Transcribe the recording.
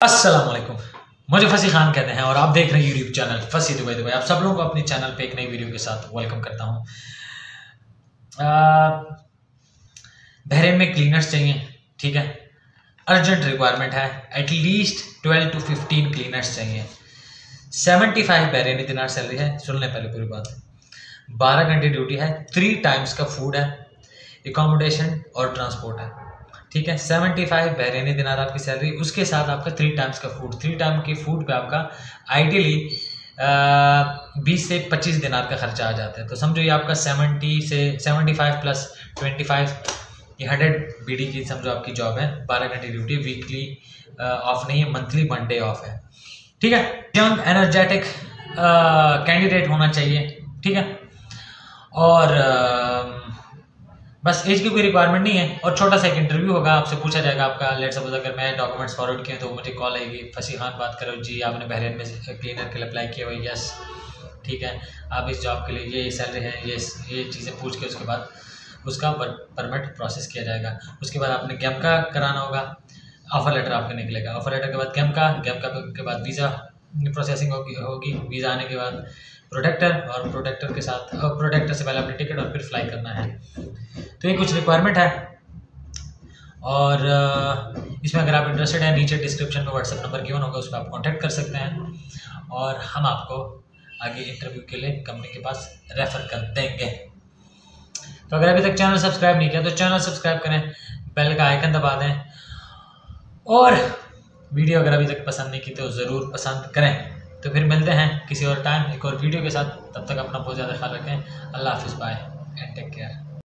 असलम मुझे फसी खान कहते हैं और आप देख रहे हैं यूट्यूब चैनल फसी दुबई दुबई। आप सब लोगों को अपने चैनल पे एक नई वीडियो के साथ वेलकम करता हूँ। बहरीन में क्लीनर्स चाहिए, ठीक है? अर्जेंट रिक्वायरमेंट है at least twelve to fifteen cleaners चाहिए। Seventy five Bahraini dinar salary है, सुन लें पहले पूरी बात। बारह घंटे ड्यूटी है थ्री टाइम्स का फ़ूड है एकोमोडेशन और ट्रांसपोर्ट है। ठीक है सेवेंटी फाइव बहरीनी दिनार आपकी सैलरी उसके साथ आपका थ्री टाइम्स का फ़ूड थ्री टाइम के फ़ूड पे आपका आइडियली बीस से पच्चीस दिनार का खर्चा आ जाता है। तो समझो ये आपका सेवेंटी से seventy five plus twenty five ये हंड्रेड बी की समझो आपकी जॉब है बारह घंटे ड्यूटी वीकली ऑफ़ नहीं है मंथली वन डे ऑफ़ है। ठीक है यंग एनर्जेटिक कैंडिडेट होना चाहिए ठीक है? और uh, बस एज की कोई रिक्वायरमेंट नहीं है और छोटा सा एक इंटरव्यू होगा, आपसे पूछा जाएगा आपका लेट सपोज़ अगर मैं डॉक्यूमेंट्स फॉरवर्ड किए तो मुझे कॉल आएगी, फसी खान बात करो, जी, आपने बहरीन में क्लीनर के लिए अप्लाई किया हुआ यस ठीक है, आप इस जॉब के लिए ये सैलरी है, ये ये चीज़ें पूछ के उसके बाद उसका परमिट प्रोसेस किया जाएगा। उसके बाद आपने गैम का कराना होगा ऑफ़र लेटर आपका निकलेगा। ऑफ़र लेटर के बाद गैम का गैम का के बाद वीज़ा प्रोसेसिंग होगी होगी। वीज़ा आने के बाद प्रोटेक्टर और प्रोटेक्टर के साथ प्रोटेक्टर से पहले अपनी टिकट और फिर फ्लाई करना है। तो ये कुछ रिक्वायरमेंट है। और इसमें अगर आप इंटरेस्टेड हैं, नीचे डिस्क्रिप्शन में व्हाट्सएप नंबर गिवन होगा उस पर आप कॉन्टैक्ट कर सकते हैं। और हम आपको आगे इंटरव्यू के लिए कंपनी के पास रेफ़र कर देंगे। तो अगर अभी तक चैनल सब्सक्राइब नहीं किया तो चैनल सब्सक्राइब करें बेल का आइकन दबा दें। और वीडियो अगर अभी तक पसंद नहीं की तो ज़रूर पसंद करें। तो फिर मिलते हैं किसी और टाइम एक और वीडियो के साथ। तब तक अपना बहुत ज़्यादा ख्याल रखें। अल्लाह हाफिज़ बाय एंड टेक केयर